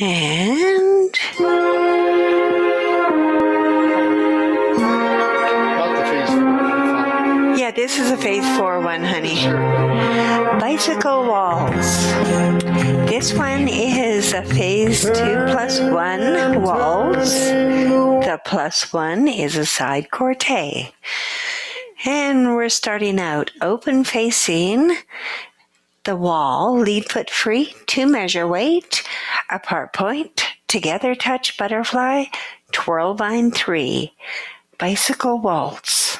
And About the phase four. yeah, this is a phase four one, honey. Bicycle Waltz. This one is a phase two plus one waltz. The plus one is a side corte. And we're starting out open facing the wall, lead foot free, two measure weight, apart point, together touch butterfly, twirl vine three, bicycle waltz.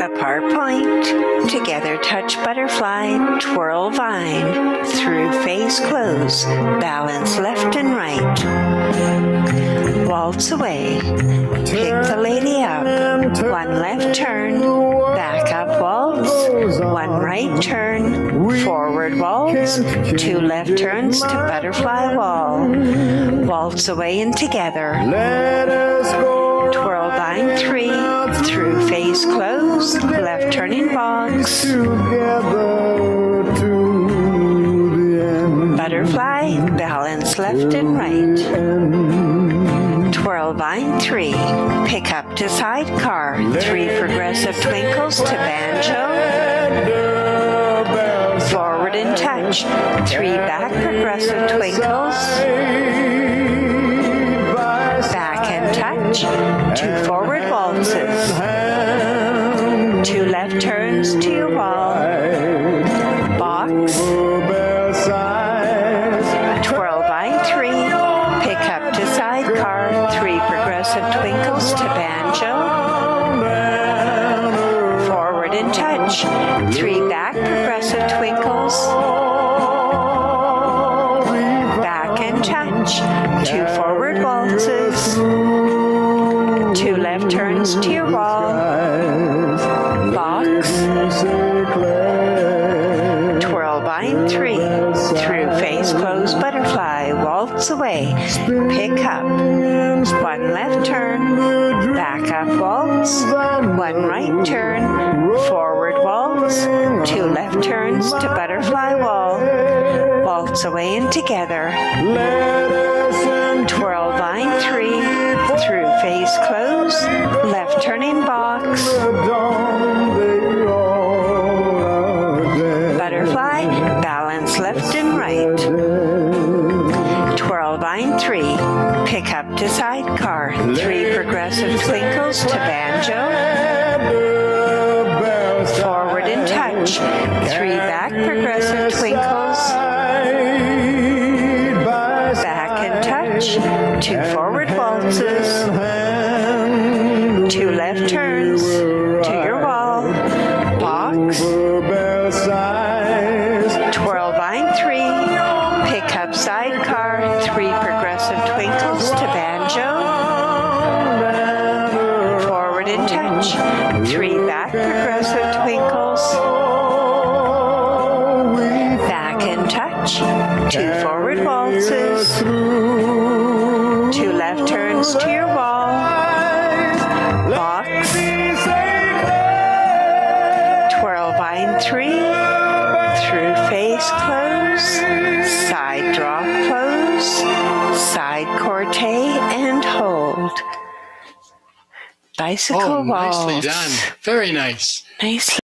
Apart point, together touch butterfly, twirl vine, through face close, balance left and right. Waltz away, pick the lady up, one left turn, back up waltz, one right turn, forward waltz, two left turns to butterfly wall. Waltz away and together. Let us go Twirl vine three, through face close, left turning box, together to the end. butterfly, balance left and right. Twirl vine three, pick up to sidecar, three progressive twinkles to banjo, forward and touch, three back progressive twinkles, back and touch, two forward waltzes, two left turns to your three back progressive twinkles, back and touch, two forward waltzes, two left turns to your wall, waltz away, pick up, one left turn, back up waltz, one right turn, forward waltz, two left turns to butterfly wall, waltz away and together, Vine three, pick up to sidecar, three progressive twinkles to banjo, forward and touch, three back progressive twinkles, back and touch, two forward waltzes, two left turns to your wall, box, progressive twinkles to banjo, forward and touch, three back progressive twinkles, back and touch, two forward waltzes, two left turns to your wall, box, twirl vine three, corte and hold. Bicycle Oh, nicely done. Very nice. Nicely